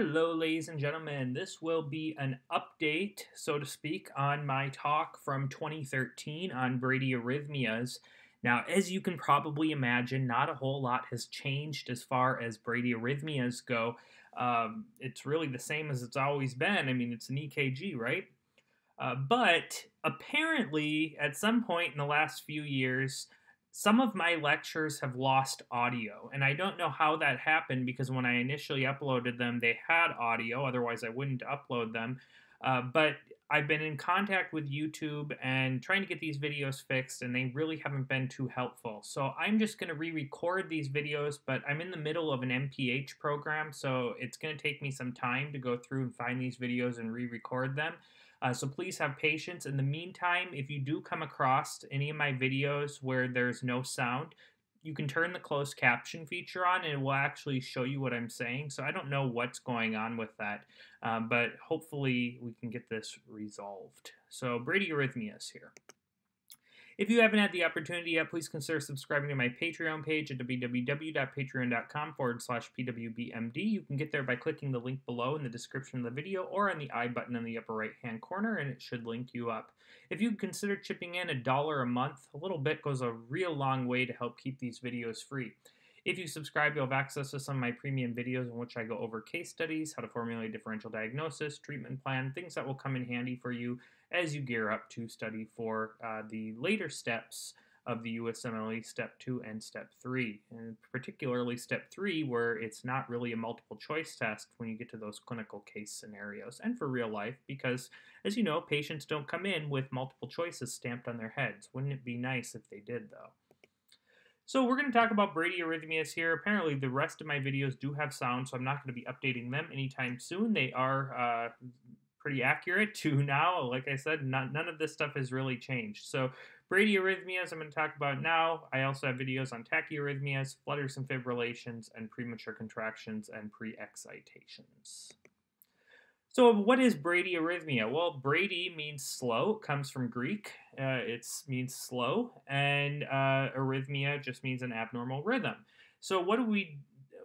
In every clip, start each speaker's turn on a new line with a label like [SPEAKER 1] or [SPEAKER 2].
[SPEAKER 1] Hello, ladies and gentlemen. This will be an update, so to speak, on my talk from 2013 on bradyarrhythmias. Now, as you can probably imagine, not a whole lot has changed as far as bradyarrhythmias go. Um, it's really the same as it's always been. I mean, it's an EKG, right? Uh, but apparently, at some point in the last few years, some of my lectures have lost audio, and I don't know how that happened because when I initially uploaded them, they had audio, otherwise, I wouldn't upload them. Uh, but I've been in contact with YouTube and trying to get these videos fixed, and they really haven't been too helpful. So I'm just going to re record these videos, but I'm in the middle of an MPH program, so it's going to take me some time to go through and find these videos and re record them. Uh, so please have patience. In the meantime, if you do come across any of my videos where there's no sound, you can turn the closed caption feature on and it will actually show you what I'm saying. So I don't know what's going on with that, um, but hopefully we can get this resolved. So bradyarrhythmias here. If you haven't had the opportunity yet, please consider subscribing to my Patreon page at www.patreon.com forward slash pwbmd. You can get there by clicking the link below in the description of the video or on the I button in the upper right hand corner, and it should link you up. If you consider chipping in a dollar a month, a little bit goes a real long way to help keep these videos free. If you subscribe, you'll have access to some of my premium videos in which I go over case studies, how to formulate differential diagnosis, treatment plan, things that will come in handy for you as you gear up to study for uh, the later steps of the USMLE Step 2 and Step 3, and particularly Step 3, where it's not really a multiple choice test when you get to those clinical case scenarios, and for real life, because as you know, patients don't come in with multiple choices stamped on their heads. Wouldn't it be nice if they did, though? So we're going to talk about bradyarrhythmias here. Apparently, the rest of my videos do have sound, so I'm not going to be updating them anytime soon. They are uh, pretty accurate to now. Like I said, not, none of this stuff has really changed. So bradyarrhythmias I'm going to talk about now. I also have videos on tachyarrhythmias, flutters and fibrillations, and premature contractions and pre-excitations. So what is bradyarrhythmia? Well, Brady means slow. It comes from Greek. Uh, it means slow, and uh, arrhythmia just means an abnormal rhythm. So what do we,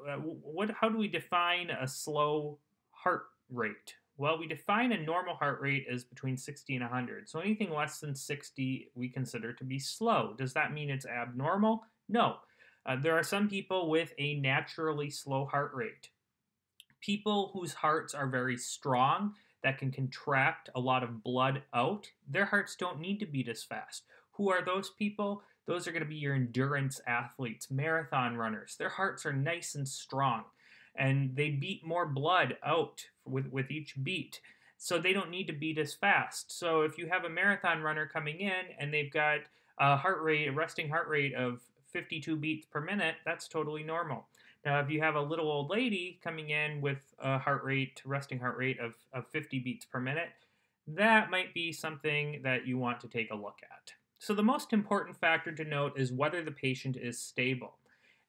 [SPEAKER 1] uh, what, how do we define a slow heart rate? Well, we define a normal heart rate as between 60 and 100. So anything less than 60 we consider to be slow. Does that mean it's abnormal? No. Uh, there are some people with a naturally slow heart rate. People whose hearts are very strong, that can contract a lot of blood out, their hearts don't need to beat as fast. Who are those people? Those are going to be your endurance athletes, marathon runners. Their hearts are nice and strong and they beat more blood out with, with each beat. So they don't need to beat as fast. So if you have a marathon runner coming in and they've got a heart rate, a resting heart rate of 52 beats per minute, that's totally normal. Now, if you have a little old lady coming in with a heart rate, resting heart rate of, of 50 beats per minute, that might be something that you want to take a look at. So, the most important factor to note is whether the patient is stable.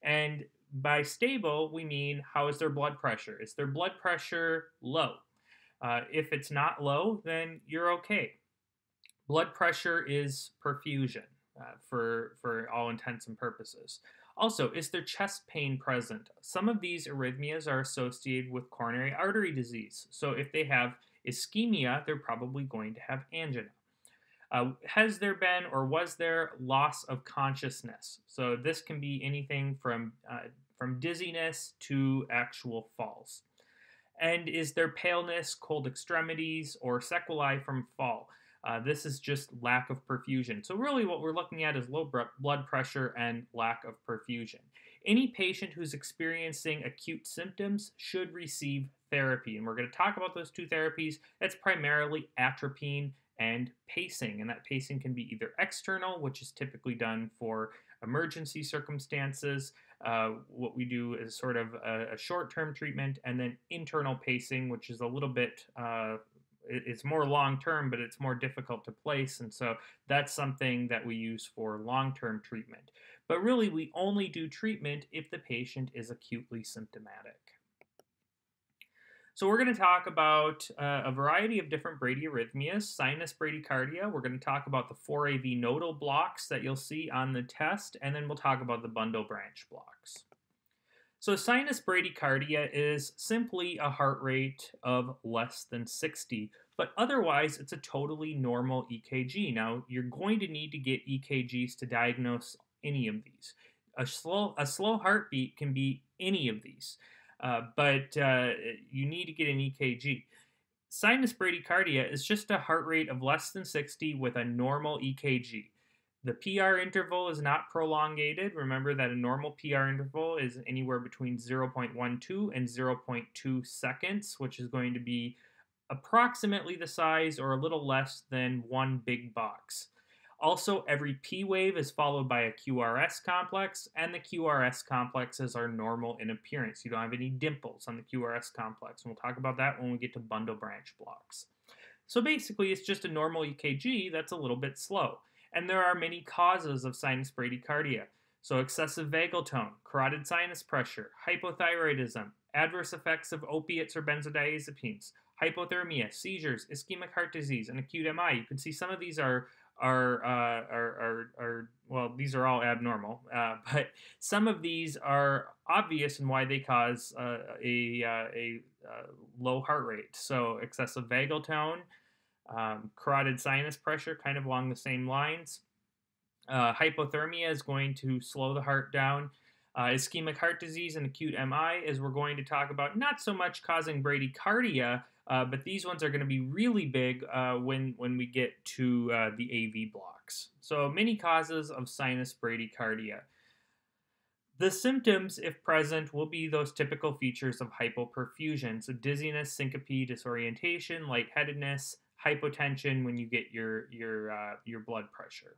[SPEAKER 1] And by stable, we mean how is their blood pressure? Is their blood pressure low? Uh, if it's not low, then you're okay. Blood pressure is perfusion uh, for, for all intents and purposes. Also, is there chest pain present? Some of these arrhythmias are associated with coronary artery disease. So if they have ischemia, they're probably going to have angina. Uh, has there been or was there loss of consciousness? So this can be anything from uh, from dizziness to actual falls. And is there paleness, cold extremities, or sequelae from fall? Uh, this is just lack of perfusion. So really what we're looking at is low blood pressure and lack of perfusion. Any patient who's experiencing acute symptoms should receive therapy. And we're going to talk about those two therapies. That's primarily atropine and pacing. And that pacing can be either external, which is typically done for emergency circumstances. Uh, what we do is sort of a, a short term treatment, and then internal pacing, which is a little bit. Uh, it's more long term, but it's more difficult to place. And so that's something that we use for long term treatment. But really, we only do treatment if the patient is acutely symptomatic. So we're going to talk about uh, a variety of different bradyarrhythmias, sinus bradycardia. We're going to talk about the 4AV nodal blocks that you'll see on the test, and then we'll talk about the bundle branch blocks. So sinus bradycardia is simply a heart rate of less than 60, but otherwise it's a totally normal EKG. Now, you're going to need to get EKGs to diagnose any of these. A slow, a slow heartbeat can be any of these, but uh, you need to get an EKG. Sinus bradycardia is just a heart rate of less than 60 with a normal EKG. The PR interval is not prolongated. Remember that a normal PR interval is anywhere between 0.12 and 0.2 seconds, which is going to be approximately the size or a little less than one big box. Also, every P wave is followed by a QRS complex, and the QRS complexes are normal in appearance. You don't have any dimples on the QRS complex, and we'll talk about that when we get to bundle branch blocks. So basically, it's just a normal EKG that's a little bit slow. And there are many causes of sinus bradycardia. So, excessive vagal tone, carotid sinus pressure, hypothyroidism, adverse effects of opiates or benzodiazepines, hypothermia, seizures, ischemic heart disease, and acute MI. You can see some of these are are uh, are, are, are well, these are all abnormal, uh, but some of these are obvious in why they cause uh, a uh, a uh, low heart rate. So excessive vagal tone, um, carotid sinus pressure, kind of along the same lines. Uh, hypothermia is going to slow the heart down. Ischemic heart disease and acute MI, as we're going to talk about, not so much causing bradycardia, uh, but these ones are going to be really big uh, when when we get to uh, the AV blocks. So many causes of sinus bradycardia. The symptoms, if present, will be those typical features of hypoperfusion. So dizziness, syncope, disorientation, lightheadedness, hypotension when you get your your uh, your blood pressure.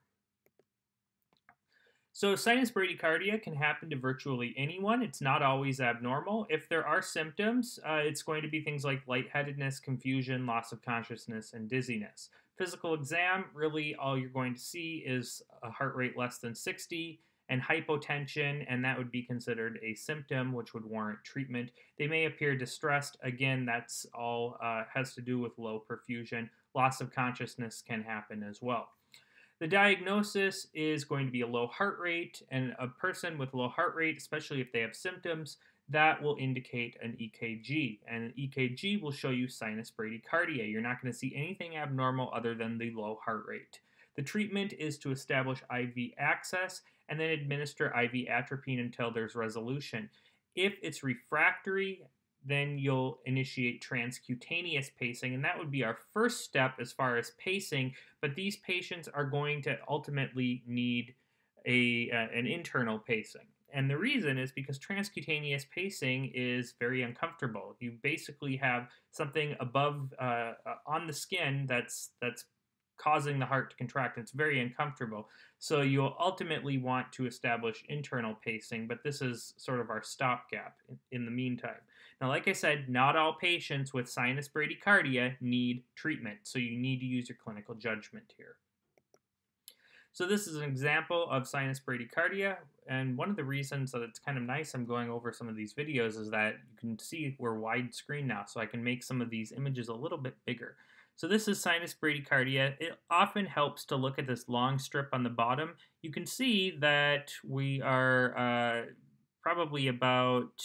[SPEAKER 1] So sinus bradycardia can happen to virtually anyone. It's not always abnormal. If there are symptoms, uh, it's going to be things like lightheadedness, confusion, loss of consciousness, and dizziness. Physical exam, really all you're going to see is a heart rate less than 60 and hypotension, and that would be considered a symptom which would warrant treatment. They may appear distressed. Again, that's all uh, has to do with low perfusion. Loss of consciousness can happen as well. The diagnosis is going to be a low heart rate, and a person with low heart rate, especially if they have symptoms, that will indicate an EKG. And an EKG will show you sinus bradycardia. You're not going to see anything abnormal other than the low heart rate. The treatment is to establish IV access and then administer IV atropine until there's resolution. If it's refractory, then you'll initiate transcutaneous pacing, and that would be our first step as far as pacing. But these patients are going to ultimately need a uh, an internal pacing. And the reason is because transcutaneous pacing is very uncomfortable. You basically have something above uh, uh on the skin that's that's causing the heart to contract. It's very uncomfortable. So you'll ultimately want to establish internal pacing, but this is sort of our stopgap in, the meantime. Now, like I said, not all patients with sinus bradycardia need treatment, so you need to use your clinical judgment here. So this is an example of sinus bradycardia, and one of the reasons that it's kind of nice I'm going over some of these videos is that you can see we're widescreen now, so I can make some of these images a little bit bigger. So this is sinus bradycardia. It often helps to look at this long strip on the bottom. You can see that we are uh, probably about,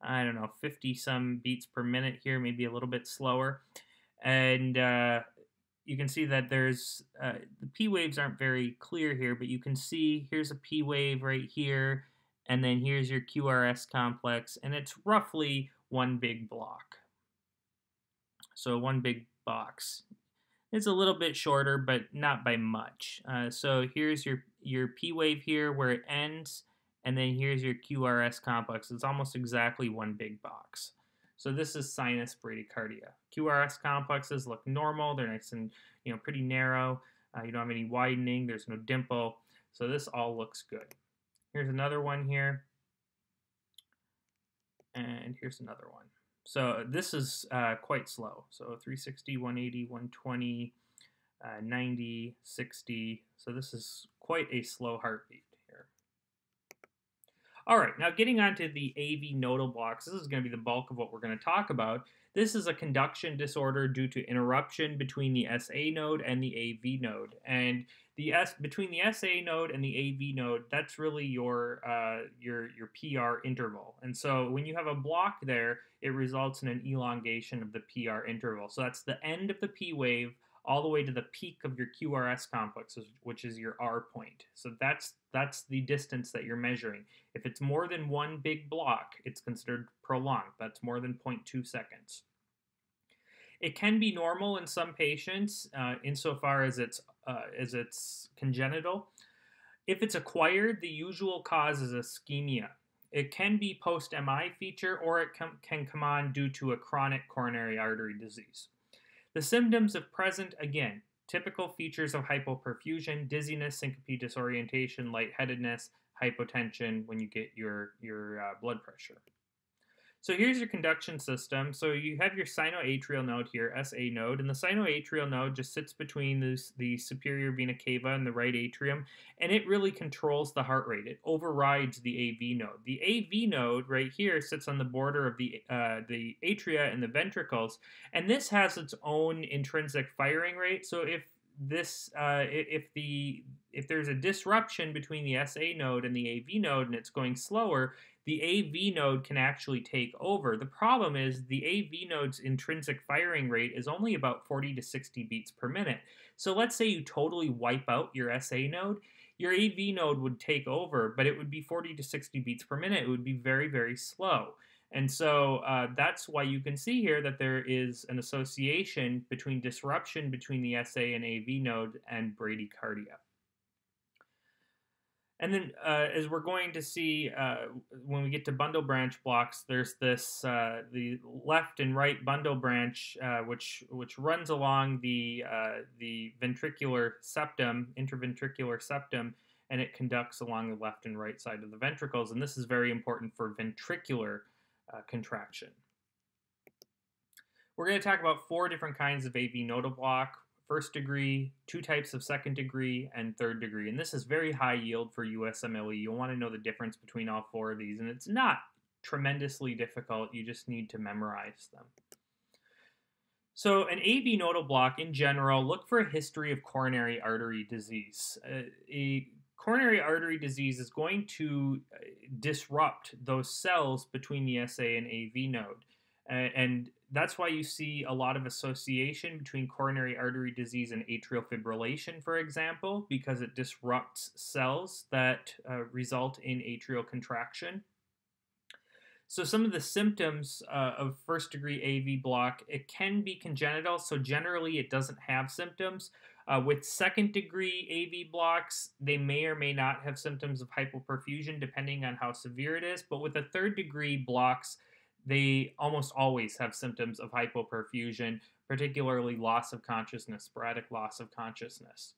[SPEAKER 1] I don't know, 50 some beats per minute here, maybe a little bit slower. And uh, you can see that there's, uh, the P waves aren't very clear here, but you can see here's a P wave right here, and then here's your QRS complex, and it's roughly one big block. So one big box. It's a little bit shorter, but not by much. Uh, so here's your, your P wave here where it ends, and then here's your QRS complex. It's almost exactly one big box. So this is sinus bradycardia. QRS complexes look normal. They're nice and you know pretty narrow. Uh, you don't have any widening. There's no dimple. So this all looks good. Here's another one here. And here's another one. So this is uh, quite slow. So 360, 180, 120, uh, 90, 60. So this is quite a slow heartbeat here. All right, now getting onto the AV nodal blocks, this is going to be the bulk of what we're going to talk about. This is a conduction disorder due to interruption between the SA node and the AV node. And the S between the SA node and the AV node, that's really your uh, your your PR interval. And so when you have a block there, it results in an elongation of the PR interval. So that's the end of the P wave all the way to the peak of your QRS complex, which is your R point. So that's that's the distance that you're measuring. If it's more than one big block, it's considered prolonged. That's more than 0.2 seconds. It can be normal in some patients, uh, insofar as it's uh, as it's congenital. If it's acquired, the usual cause is ischemia. It can be post-MI feature, or it com- can come on due to a chronic coronary artery disease. The symptoms of present, again, typical features of hypoperfusion, dizziness, syncope, disorientation, lightheadedness, hypotension when you get your, your uh, blood pressure. So here's your conduction system. So you have your sinoatrial node here, SA node, and the sinoatrial node just sits between the superior vena cava and the right atrium, and it really controls the heart rate. It overrides the AV node. The AV node right here sits on the border of the uh, the atria and the ventricles, and this has its own intrinsic firing rate. So if this uh, if the if there's a disruption between the SA node and the AV node and it's going slower, the AV node can actually take over. The problem is the AV node's intrinsic firing rate is only about 40 to 60 beats per minute. So let's say you totally wipe out your SA node, your AV node would take over, but it would be 40 to 60 beats per minute. It would be very, very slow. And so uh, that's why you can see here that there is an association between disruption between the SA and AV node and bradycardia. And then, uh, as we're going to see uh, when we get to bundle branch blocks, there's this uh, the left and right bundle branch, uh, which which runs along the uh, the ventricular septum, interventricular septum, and it conducts along the left and right side of the ventricles. And this is very important for ventricular uh, contraction. We're going to talk about four different kinds of AV nodal block first degree, two types of second degree, and third degree. And this is very high yield for USMLE. You'll want to know the difference between all four of these. And it's not tremendously difficult. You just need to memorize them. So an AV nodal block in general, look for a history of coronary artery disease. Uh, a coronary artery disease is going to uh, disrupt those cells between the SA and AV node. And that's why you see a lot of association between coronary artery disease and atrial fibrillation, for example, because it disrupts cells that uh, result in atrial contraction. So some of the symptoms uh, of first degree AV block, it can be congenital, so generally it doesn't have symptoms. Uh, with second degree AV blocks, they may or may not have symptoms of hypoperfusion depending on how severe it is, but with the third degree blocks, they almost always have symptoms of hypoperfusion, particularly loss of consciousness, sporadic loss of consciousness.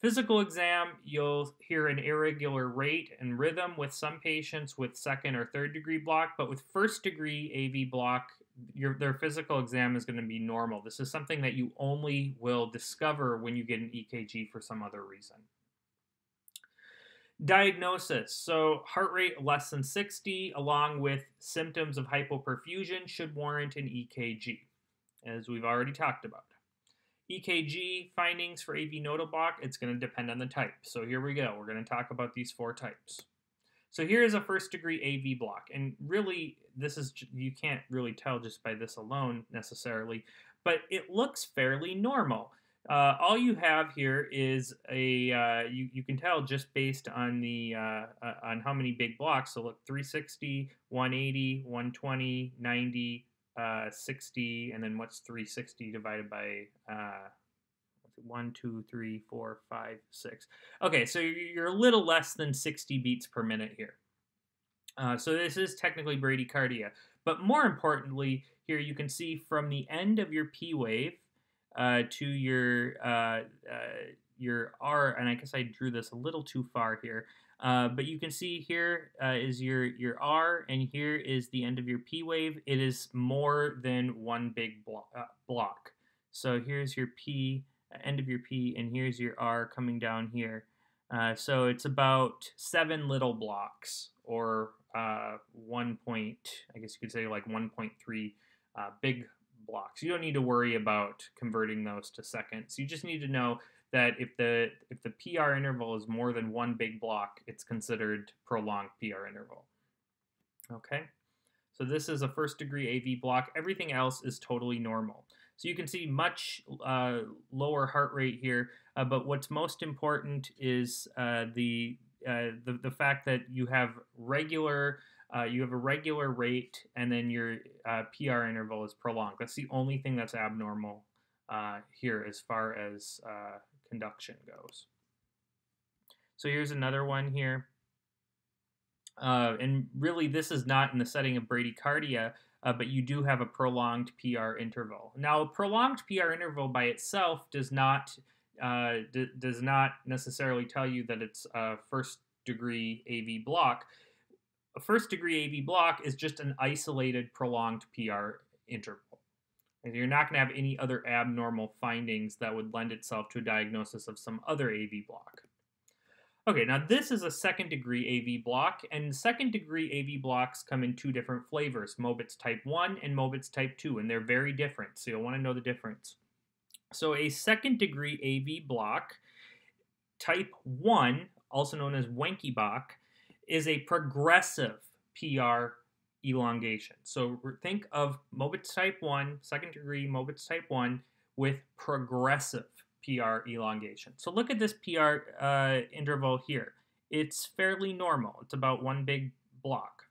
[SPEAKER 1] Physical exam, you'll hear an irregular rate and rhythm with some patients with second or third degree block, but with first degree AV block, your, their physical exam is going to be normal. This is something that you only will discover when you get an EKG for some other reason. Diagnosis. So, heart rate less than 60, along with symptoms of hypoperfusion, should warrant an EKG, as we've already talked about. EKG findings for AV nodal block, it's going to depend on the type. So, here we go. We're going to talk about these four types. So, here is a first degree AV block. And really, this is, you can't really tell just by this alone necessarily, but it looks fairly normal. Uh, all you have here is a uh, you, you can tell just based on the uh, uh on how many big blocks. So look, 360, 180, 120, 90, uh, 60, and then what's 360 divided by uh, one, two, three, four, five, six. Okay, so you're a little less than 60 beats per minute here. so this is technically bradycardia. But more importantly, here you can see from the end of your P wave, uh, to your uh, uh, your R, and I guess I drew this a little too far here. Uh, but you can see here uh, is your your R, and here is the end of your P wave. It is more than one big blo uh, block. So here's your P, end of your P, and here's your R coming down here. so it's about seven little blocks, or one point, I guess you could say like 1.3 big blocks. You don't need to worry about converting those to seconds. You just need to know that if the if the PR interval is more than one big block, it's considered prolonged PR interval. Okay, so this is a first degree AV block. Everything else is totally normal. So you can see much uh, lower heart rate here, uh, but what's most important is uh, the, uh, the, the fact that you have regular uh, you have a regular rate and then your uh, PR interval is prolonged. That's the only thing that's abnormal here as far as conduction goes. So here's another one here. Uh, and really, this is not in the setting of bradycardia, uh, but you do have a prolonged PR interval. Now, a prolonged PR interval by itself does not uh, does not necessarily tell you that it's a first degree AV block. A first degree AV block is just an isolated prolonged PR interval. And you're not going to have any other abnormal findings that would lend itself to a diagnosis of some other AV block. Okay, now this is a second degree AV block, and second degree AV blocks come in two different flavors, Mobitz type 1 and Mobitz type 2, and they're very different, so you'll want to know the difference. So a second degree AV block, type 1, also known as Wenckebach, is a progressive PR elongation. So think of Mobitz type 1, second degree Mobitz type 1, with progressive PR elongation. So look at this PR uh, interval here. It's fairly normal. It's about one big block.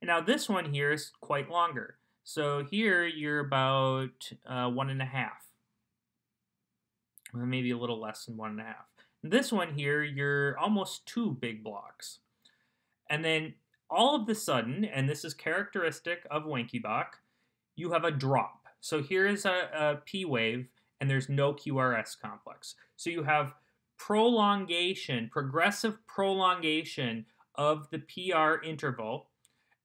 [SPEAKER 1] And now this one here is quite longer. So here you're about uh, one and a half. Well, maybe a little less than one and a half. This one here, you're almost two big blocks. And then all of the sudden, and this is characteristic of Wenckebach, you have a drop. So here is a, a P wave, and there's no QRS complex. So you have prolongation, progressive prolongation of the PR interval,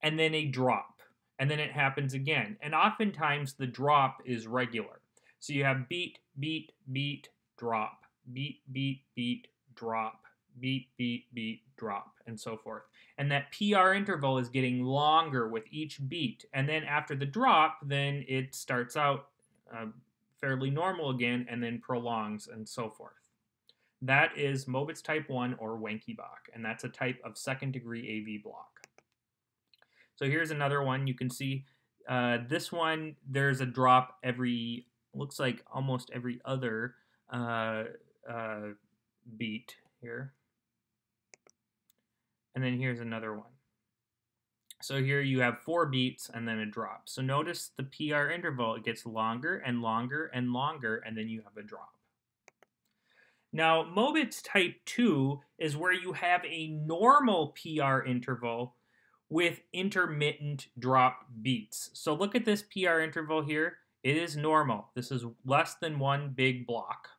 [SPEAKER 1] and then a drop. And then it happens again. And oftentimes the drop is regular. So you have beat, beat, beat, drop, beat, beat, beat, drop, beat, beat, beat, drop, and so forth. And that PR interval is getting longer with each beat. And then after the drop, then it starts out uh, fairly normal again, and then prolongs and so forth. That is Mobitz type 1 or Wenckebach, and that's a type of second degree AV block. So here's another one. You can see uh, this one, there's a drop every, looks like almost every other uh, uh, beat here. And then here's another one. So here you have four beats and then a drop. So notice the PR interval, it gets longer and longer and longer, and then you have a drop. Now, Mobitz type 2 is where you have a normal PR interval with intermittent drop beats. So look at this PR interval here. It is normal. This is less than one big block.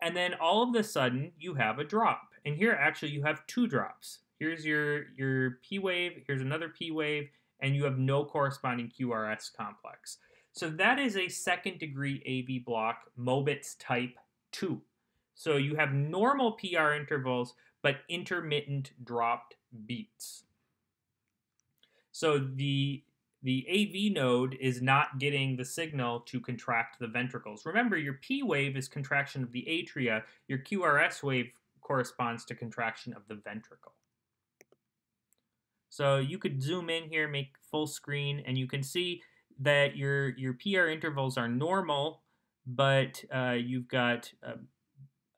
[SPEAKER 1] And then all of a sudden, you have a drop. And here, actually, you have two drops here's your, your P wave, here's another P wave, and you have no corresponding QRS complex. So that is a second degree AV block, Mobitz type 2. So you have normal PR intervals, but intermittent dropped beats. So the the AV node is not getting the signal to contract the ventricles. Remember, your P wave is contraction of the atria. Your QRS wave corresponds to contraction of the ventricle. So you could zoom in here, make full screen, and you can see that your, your PR intervals are normal, but uh, you've got a,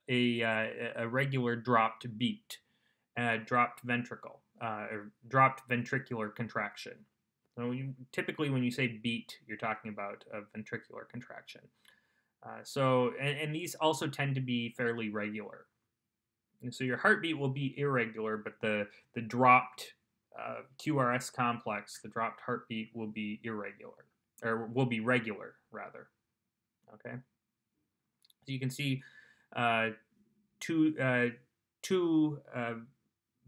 [SPEAKER 1] a, a, regular dropped beat, uh, dropped ventricle, uh, or dropped ventricular contraction. So you, typically when you say beat, you're talking about a ventricular contraction. Uh, so, and, and these also tend to be fairly regular. And so your heartbeat will be irregular, but the, the dropped uh, QRS complex, the dropped heartbeat will be irregular, or will be regular, rather. Okay? So you can see uh, two, uh, two uh,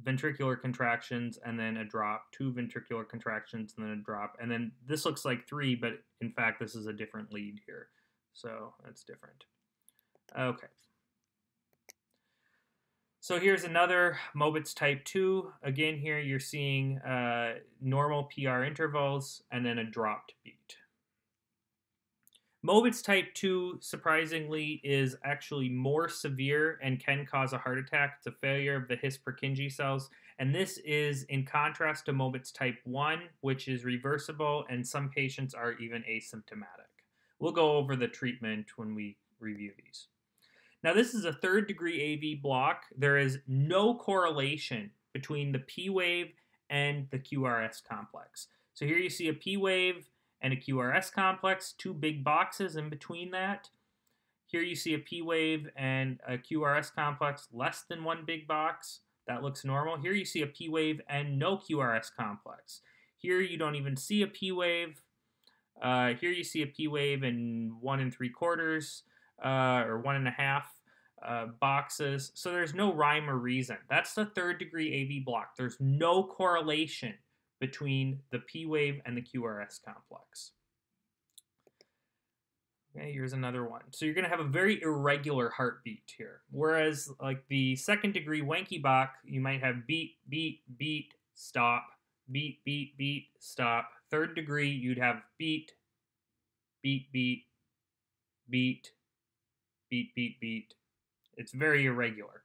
[SPEAKER 1] ventricular contractions and then a drop, two ventricular contractions and then a drop. And then this looks like three, but in fact, this is a different lead here. So that's different. Okay. So here's another Mobitz type 2. Again, here you're seeing uh, normal PR intervals and then a dropped beat. Mobitz type 2, surprisingly, is actually more severe and can cause a heart attack. It's a failure of the His Purkinje cells. And this is in contrast to Mobitz type 1, which is reversible, and some patients are even asymptomatic. We'll go over the treatment when we review these. Now, this is a third degree AV block. There is no correlation between the P wave and the QRS complex. So here you see a P wave and a QRS complex, two big boxes in between that. Here you see a P wave and a QRS complex, less than one big box. That looks normal. Here you see a P wave and no QRS complex. Here you don't even see a P wave. Uh, here you see a P wave and one and three quarters uh, or one and a half uh, boxes. So there's no rhyme or reason. That's the third degree AV block. There's no correlation between the P wave and the QRS complex. Okay, here's another one. So you're going to have a very irregular heartbeat here. Whereas like the second degree Wenckebach, you might have beat, beat, beat, stop, beat, beat, beat, stop. Third degree, you'd have beat, beat, beat, beat, beat, beat, beat. It's very irregular.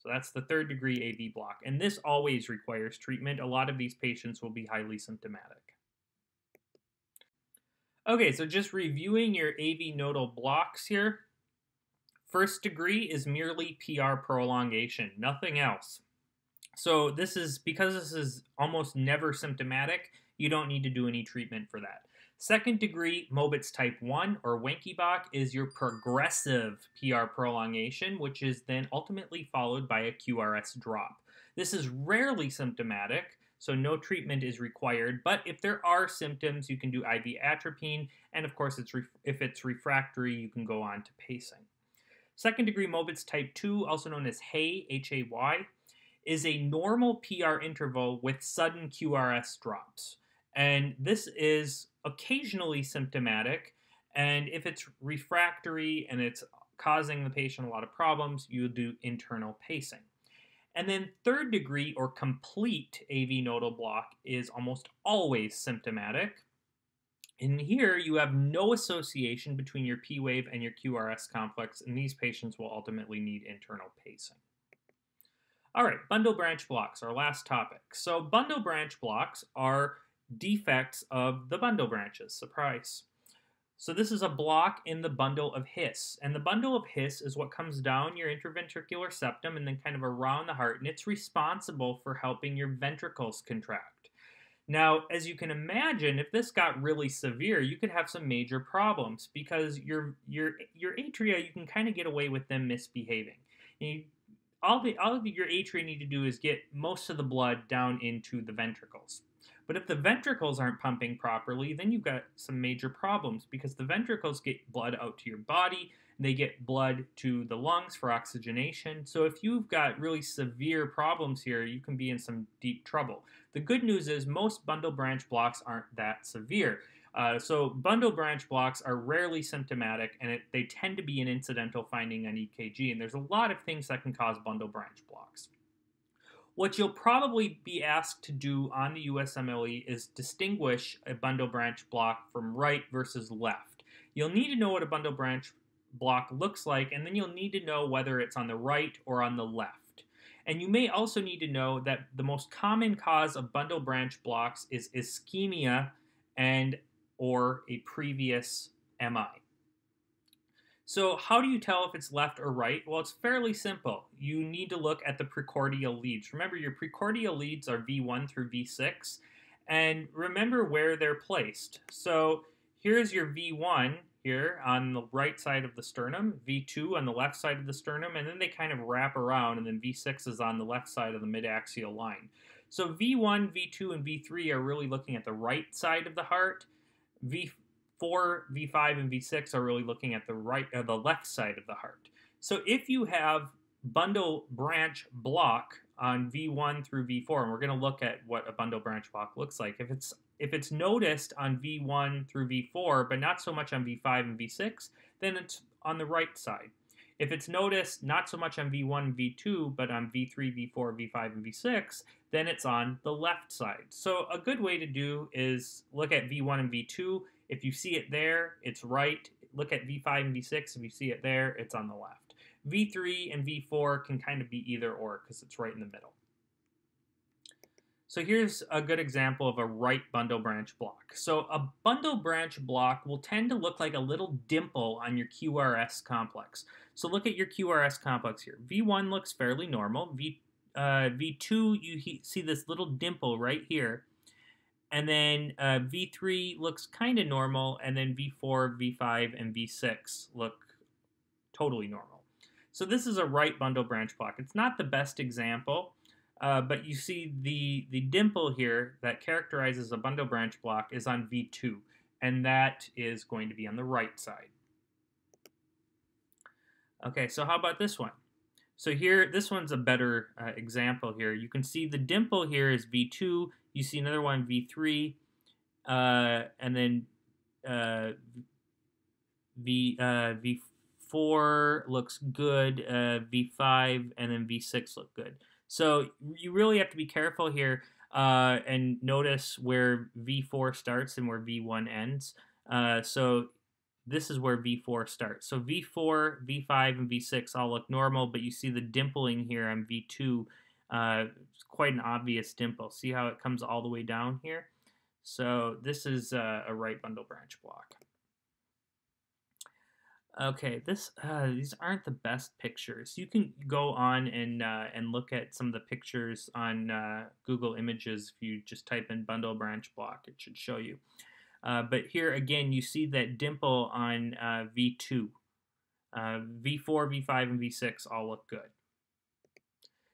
[SPEAKER 1] So that's the third degree AV block. And this always requires treatment. A lot of these patients will be highly symptomatic. Okay, so just reviewing your AV nodal blocks here. First degree is merely PR prolongation, nothing else. So this is, because this is almost never symptomatic, you don't need to do any treatment for that. Second degree Mobitz type 1 or Wenckebach is your progressive PR prolongation, which is then ultimately followed by a QRS drop. This is rarely symptomatic, so no treatment is required, but if there are symptoms, you can do IV atropine, and of course, it's if it's refractory, you can go on to pacing. Second degree Mobitz type 2, also known as HAY, H-A-Y, is a normal PR interval with sudden QRS drops. And this is occasionally symptomatic. And if it's refractory and it's causing the patient a lot of problems, you do internal pacing. And then third degree or complete AV nodal block is almost always symptomatic. In here, you have no association between your P wave and your QRS complex, and these patients will ultimately need internal pacing. All right, bundle branch blocks, our last topic. So bundle branch blocks are defects of the bundle branches. Surprise. So this is a block in the bundle of His. And the bundle of His is what comes down your interventricular septum and then kind of around the heart. And it's responsible for helping your ventricles contract. Now, as you can imagine, if this got really severe, you could have some major problems because your your your atria, you can kind of get away with them misbehaving. You, all the all your atria need to do is get most of the blood down into the ventricles. But if the ventricles aren't pumping properly, then you've got some major problems because the ventricles get blood out to your body, they get blood to the lungs for oxygenation. So if you've got really severe problems here, you can be in some deep trouble. The good news is most bundle branch blocks aren't that severe. Uh, so bundle branch blocks are rarely symptomatic and it, they tend to be an incidental finding on EKG. And there's a lot of things that can cause bundle branch blocks. What you'll probably be asked to do on the USMLE is distinguish a bundle branch block from right versus left. You'll need to know what a bundle branch block looks like, and then you'll need to know whether it's on the right or on the left. And you may also need to know that the most common cause of bundle branch blocks is ischemia and or a previous MI. So how do you tell if it's left or right? Well, it's fairly simple. You need to look at the precordial leads. Remember, your precordial leads are V1 through V6, and remember where they're placed. So here's your V1 here on the right side of the sternum, V2 on the left side of the sternum, and then they kind of wrap around, and then V6 is on the left side of the mid-axial line. So V1, V2, and V3 are really looking at the right side of the heart. V 4, V5, and V6 are really looking at the right or uh, the left side of the heart. So if you have bundle branch block on V1 through V4, and we're going to look at what a bundle branch block looks like. If it's if it's noticed on V1 through V4, but not so much on V5 and V6, then it's on the right side. If it's noticed not so much on V1 V2, but on V3, V4, V5, and V6, then it's on the left side. So a good way to do is look at V1 and V2. If you see it there, it's right. Look at V5 and V6. If you see it there, it's on the left. V3 and V4 can kind of be either or because it's right in the middle. So here's a good example of a right bundle branch block. So a bundle branch block will tend to look like a little dimple on your QRS complex. So look at your QRS complex here. V1 looks fairly normal. V, uh, V2, you see this little dimple right here. And then uh, V3 looks kind of normal, and then V4, V5, and V6 look totally normal. So this is a right bundle branch block. It's not the best example, uh, but you see the, the dimple here that characterizes a bundle branch block is on V2, and that is going to be on the right side. Okay, so how about this one? So here, this one's a better uh, example here. You can see the dimple here is V2. You see another one, V3, uh, and then uh, V uh, V4 looks good, uh, V5, and then V6 look good. So you really have to be careful here uh, and notice where V4 starts and where V1 ends. So this is where V4 starts. So V4, V5, and V6 all look normal, but you see the dimpling here on V2. Uh, it's quite an obvious dimple. See how it comes all the way down here? So this is uh, a right bundle branch block. Okay, this uh, these aren't the best pictures. You can go on and uh, and look at some of the pictures on uh, Google Images. If you just type in bundle branch block, it should show you. Uh, but here again, you see that dimple on uh, V2. V4, V5, and V6 all look good.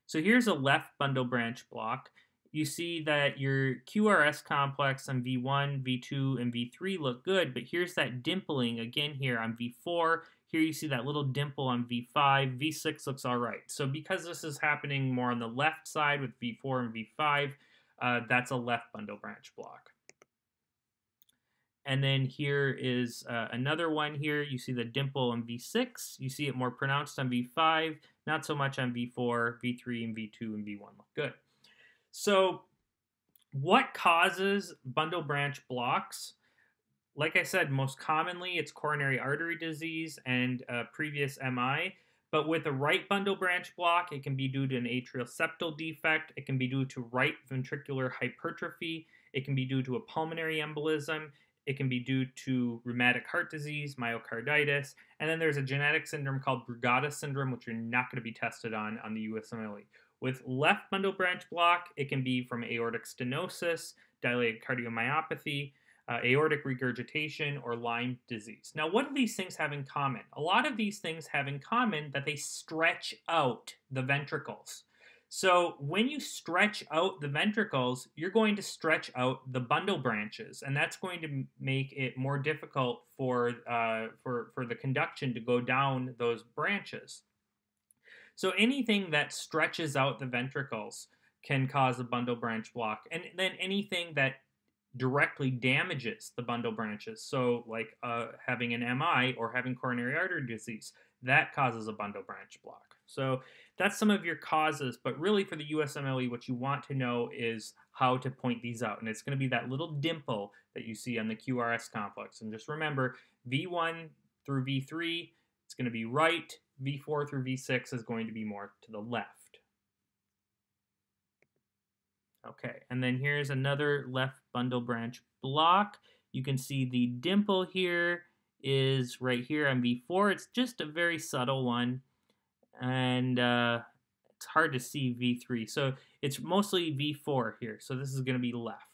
[SPEAKER 1] So here's a left bundle branch block you see that your QRS complex on V1, V2, and V3 look good, but here's that dimpling again here on V4. Here you see that little dimple on V5. V6 looks all right. So because this is happening more on the left side with V4 and V5, uh, that's a left bundle branch block. And then here is uh, another one here. You see the dimple on V6. You see it more pronounced on V5, not so much on V4, V3, and V2 and V1 look good. So, what causes bundle branch blocks? Like I said, most commonly it's coronary artery disease and uh, previous MI. But with a right bundle branch block, it can be due to an atrial septal defect. It can be due to right ventricular hypertrophy. It can be due to a pulmonary embolism. It can be due to rheumatic heart disease, myocarditis, and then there's a genetic syndrome called Brugada syndrome, which you're not going to be tested on on the USMLE. With left bundle branch block, it can be from aortic stenosis, dilated cardiomyopathy, uh, aortic regurgitation, or Lyme disease. Now, what do these things have in common? A lot of these things have in common that they stretch out the ventricles. So, when you stretch out the ventricles, you're going to stretch out the bundle branches, and that's going to make it more difficult for, uh, for, for the conduction to go down those branches. So anything that stretches out the ventricles can cause a bundle branch block. And then anything that directly damages the bundle branches, so like uh, having an MI or having coronary artery disease, that causes a bundle branch block. So that's some of your causes, but really for the USMLE, what you want to know is how to point these out. And it's going to be that little dimple that you see on the QRS complex. And just remember, V1 through V3, it's going to be right, v4 through v6 is going to be more to the left. Okay, and then here's another left bundle branch block. You can see the dimple here is right here on v4. It's just a very subtle one, and uh, it's hard to see v3. So it's mostly v4 here, so this is going to be left.